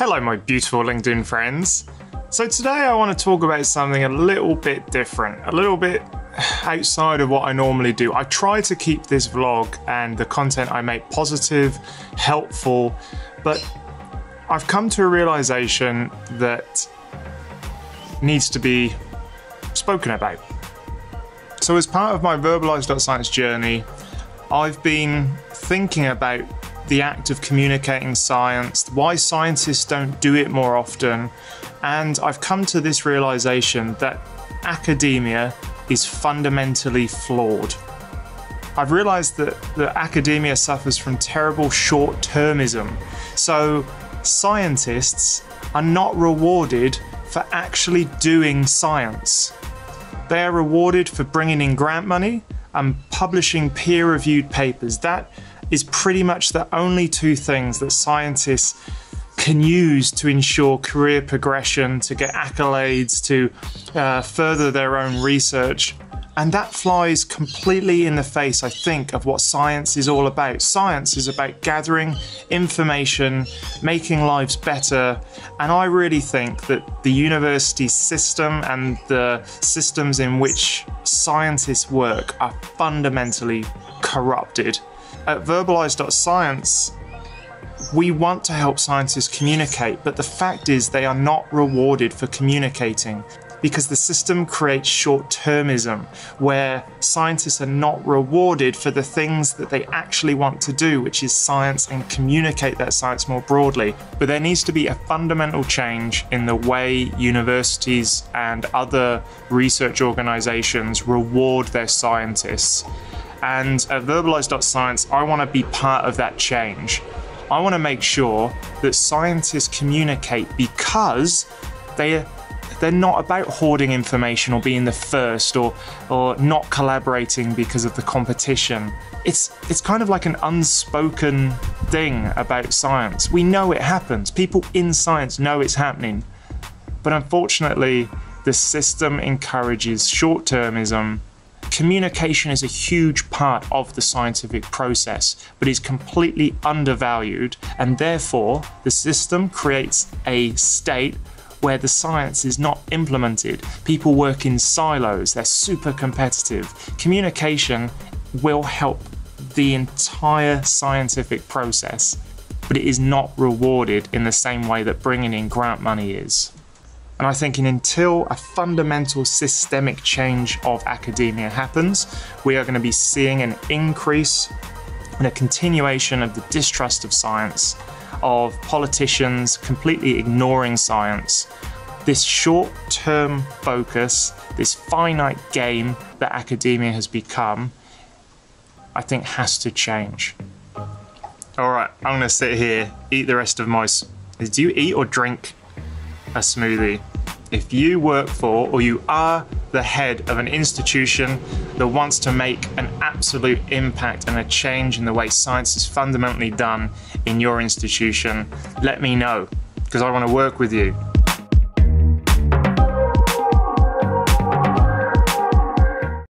Hello, my beautiful LinkedIn friends. So, today I want to talk about something a little bit different, a little bit outside of what I normally do. I try to keep this vlog and the content I make positive, helpful, but I've come to a realization that needs to be spoken about. So, as part of my verbalize.science journey, I've been thinking about the act of communicating science, why scientists don't do it more often, and I've come to this realization that academia is fundamentally flawed. I've realized that, that academia suffers from terrible short termism. So, scientists are not rewarded for actually doing science. They are rewarded for bringing in grant money and publishing peer reviewed papers. That is pretty much the only two things that scientists can use to ensure career progression, to get accolades, to uh, further their own research. And that flies completely in the face, I think, of what science is all about. Science is about gathering information, making lives better. And I really think that the university system and the systems in which scientists work are fundamentally corrupted at verbalize.science, we want to help scientists communicate, but the fact is they are not rewarded for communicating because the system creates short termism where scientists are not rewarded for the things that they actually want to do, which is science and communicate that science more broadly. But there needs to be a fundamental change in the way universities and other research organizations reward their scientists. And at Verbalize.science, I want to be part of that change. I want to make sure that scientists communicate because they they're not about hoarding information or being the first or or not collaborating because of the competition. It's it's kind of like an unspoken thing about science. We know it happens. People in science know it's happening. But unfortunately, the system encourages short-termism Communication is a huge part of the scientific process, but is completely undervalued, and therefore the system creates a state where the science is not implemented. People work in silos, they're super competitive. Communication will help the entire scientific process, but it is not rewarded in the same way that bringing in grant money is. And I think until a fundamental systemic change of academia happens, we are going to be seeing an increase and a continuation of the distrust of science, of politicians completely ignoring science. This short term focus, this finite game that academia has become, I think has to change. All right, I'm going to sit here, eat the rest of my. Do you eat or drink a smoothie? if you work for or you are the head of an institution that wants to make an absolute impact and a change in the way science is fundamentally done in your institution, let me know because I want to work with you.